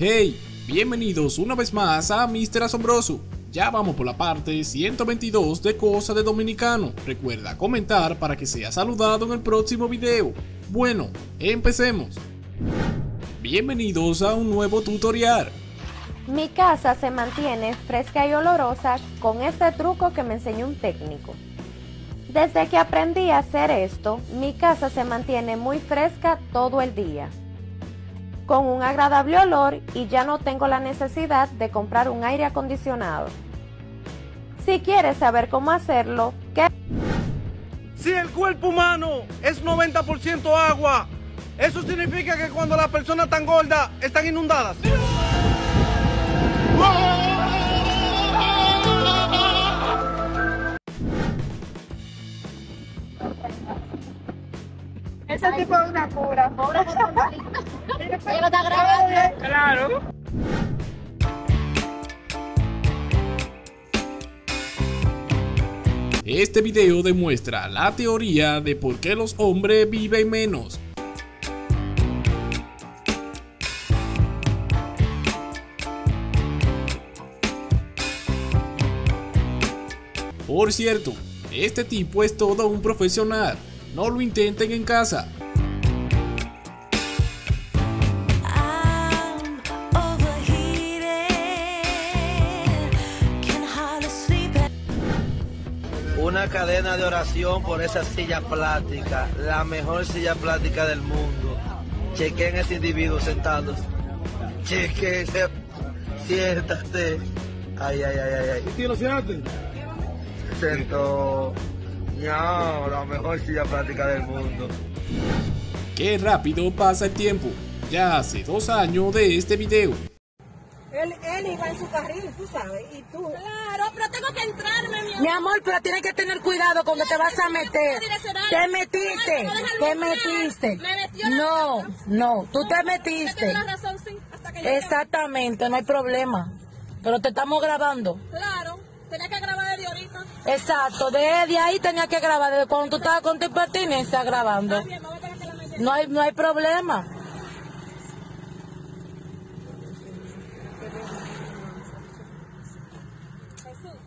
Hey, bienvenidos una vez más a Mister Asombroso. Ya vamos por la parte 122 de Cosa de Dominicano. Recuerda comentar para que sea saludado en el próximo video. Bueno, empecemos. Bienvenidos a un nuevo tutorial. Mi casa se mantiene fresca y olorosa con este truco que me enseñó un técnico. Desde que aprendí a hacer esto, mi casa se mantiene muy fresca todo el día, con un agradable olor y ya no tengo la necesidad de comprar un aire acondicionado. Si quieres saber cómo hacerlo, ¿qué? Si el cuerpo humano es 90% agua, eso significa que cuando las personas están gordas, están inundadas. Ese tipo es una cura. Pobre Pero está grabando. Claro. Este video demuestra la teoría de por qué los hombres viven menos. Por cierto, este tipo es todo un profesional. No lo intenten en casa. Una cadena de oración por esa silla plástica, la mejor silla plástica del mundo. Chequen ese individuo sentado. Chequen. Siéntate. Ay, ay, ay, ay, ay. ¿Y lo sientes? Sentó. No, la mejor silla plástica del mundo. Qué rápido pasa el tiempo. Ya hace dos años de este video. Él, él iba en su carril, tú sabes, y tú. Claro, pero tengo que entrarme, mi amor. Mi amor, pero tienes que tener cuidado que te vas a meter. Te metiste, te metiste. Me metió la- No, no, tú te metiste. tiene la razón, sí, hasta que llegue. Exactamente, no hay problema. Pero te estamos grabando. Claro, tenía que grabar ahorita. Exacto, desde ahí tenía que grabar, desde cuando tú estabas con tu pertinencia grabando. No hay, no hay problema. Jesús,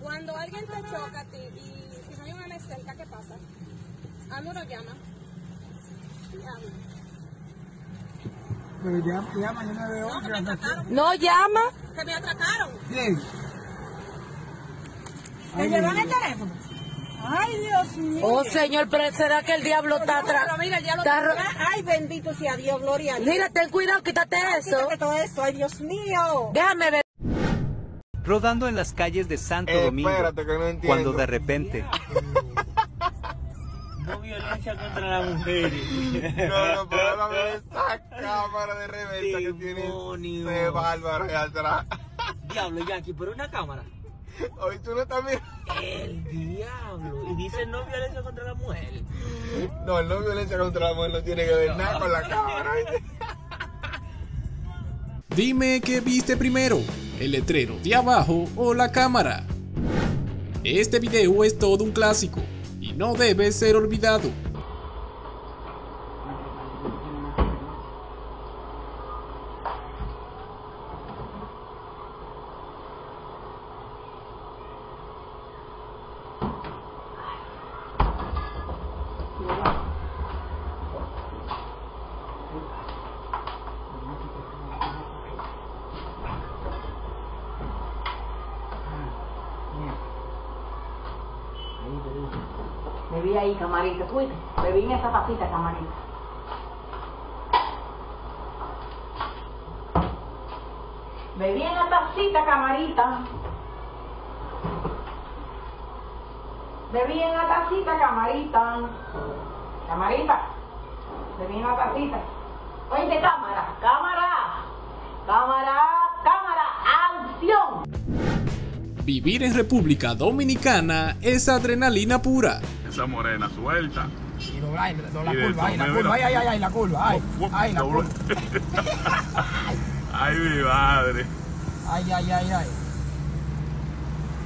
cuando alguien te choca a ti y si no hay una cerca, ¿qué pasa? A mí lo llama. Diablo. No, que me atracaron. No llama. Que me atracaron. ¿Te llevan el teléfono? Ay, Dios mío. Oh, señor, pero ¿será que el diablo está atrás? Mira, ya lo Está Ay, bendito sea Dios, gloria a Dios. Mira, ten cuidado, quítate eso. Quítate todo eso, ay, Dios mío. Déjame ver. rodando en las calles de Santo Eh, Domingo, espérate, que no entiendo. cuando de repente No violencia contra la mujer. No, no, pero de esa cámara de reversa que tiene Demonio. ese bárbaro ahí atrás. Diablo, Jackie, pero una cámara. Hoy tú no estás mirando. El diablo. Y dice no violencia contra la mujer. No, el no violencia contra la mujer no tiene que ver nada con la cámara. ¿viste? Dime qué viste primero, el letrero de abajo o la cámara. Este video es todo un clásico y no debe ser olvidado. Ahí, camarita. Me vi en esa tacita, camarita. Vi en la tacita, camarita. Vi en la tacita, camarita. Camarita. Vi en la tacita. Oye, cámara, cámara. Cámara, cámara, acción. Vivir en República Dominicana es adrenalina pura. Esa morena suelta. Y dobla, y dobla Y de curva, ay, la curva, ay, ay, ay, la curva, ay, ay, la curva. Ay, mi madre. Ay, ay, ay, ay.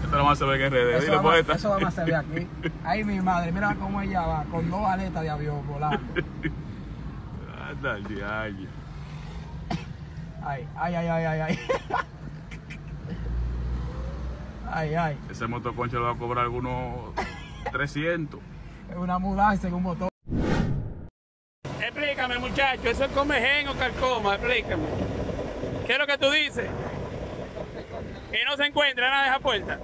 Esto nomás se ve en redes. Eso Dile, poeta. eso vamos a hacer aquí. Ay, mi madre, mira cómo ella va, con dos aletas de avión volando. Anda, diario. Ay, ay, ay, ay, ay, ay. Ay, ay. Ese motoconcho le va a cobrar algunos 300. Es una mudanza en un motor. Explícame, muchacho, ¿eso es comején o calcoma? Explícame. ¿Qué es lo que tú dices? Que no se encuentra nada de esa puerta.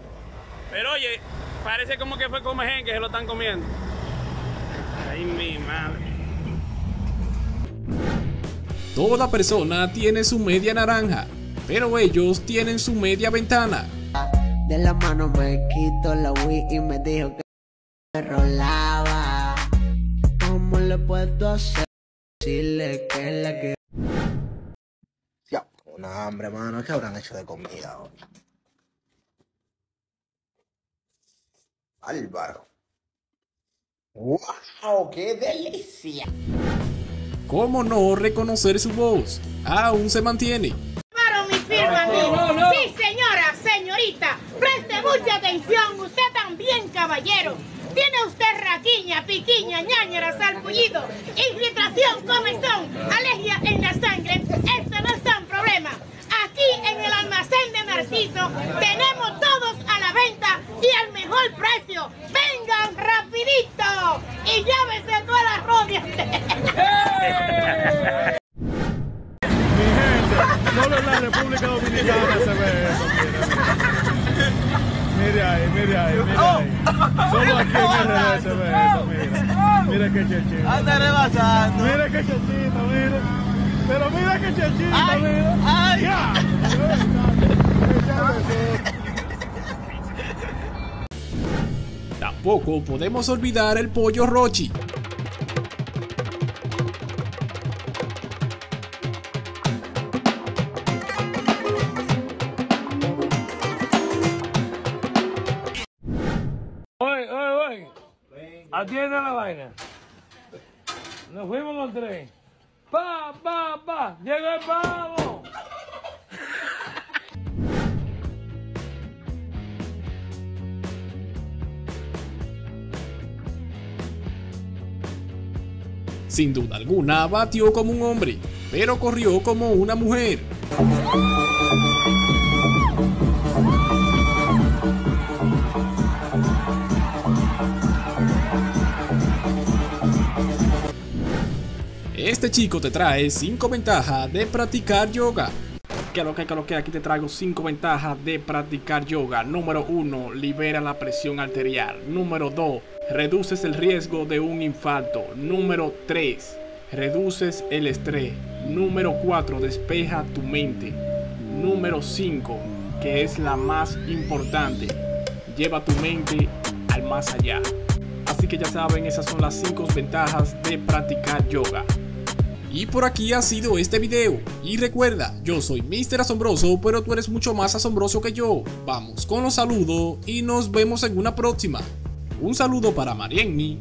Pero oye, parece como que fue comején que se lo están comiendo. Ay, mi madre. Toda persona tiene su media naranja, pero ellos tienen su media ventana. De la mano me quito la Wii y me dijo que rolaba. ¿Cómo le puedo hacer? Decirle que es la que. Ya, una hambre, mano. ¿Qué habrán hecho de comida hoy? Álvaro. ¡Wow! ¡Qué delicia! ¿Cómo no reconocer su voz? Aún se mantiene. Claro, mi firma, No, amigo. no, no. Sí, señora, señorita. Preste mucha atención. Usted también, caballero. Tiene usted raquiña, piquiña, ñañara, salpullido, infiltración, comezón, alergia en la sangre. Esto no es tan problema. Aquí en el almacén de Narciso tenemos todos a la venta y al mejor precio. Vengan rapidito y llévense todas las rodias. Solo en la República Dominicana se ve eso. Mire ahí, mire ahí, mire ahí. Solo aquí eso, mira. Mira qué. Anda rebasando. Mira qué chechito, mira. Pero mira qué chechito, mira. ay. Ya. Tampoco podemos olvidar el pollo Rochi. Atiende la vaina. Nos fuimos con tren. Pa, pa, pa. Llegó el pavo. Sin duda alguna batió como un hombre, pero corrió como una mujer. Este chico te trae 5 ventajas de practicar yoga. Que lo que, que lo que aquí te traigo 5 ventajas de practicar yoga. Número 1, libera la presión arterial. Número 2, reduces el riesgo de un infarto. Número 3, reduces el estrés. Número 4, despeja tu mente. Número 5, que es la más importante, lleva tu mente al más allá. Así que ya saben, esas son las 5 ventajas de practicar yoga. Y por aquí ha sido este video. Y recuerda, yo soy Mr. Asombroso, pero tú eres mucho más asombroso que yo. Vamos con los saludos y nos vemos en una próxima. Un saludo para Marienni,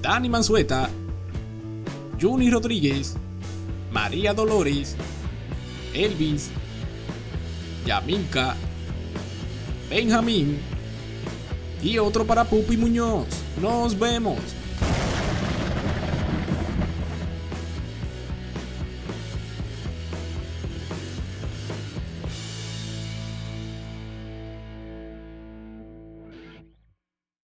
Dani Mansueta, Juni Rodríguez, María Dolores, Elvis, Yaminka, Benjamín y otro para Pupi Muñoz. Nos vemos.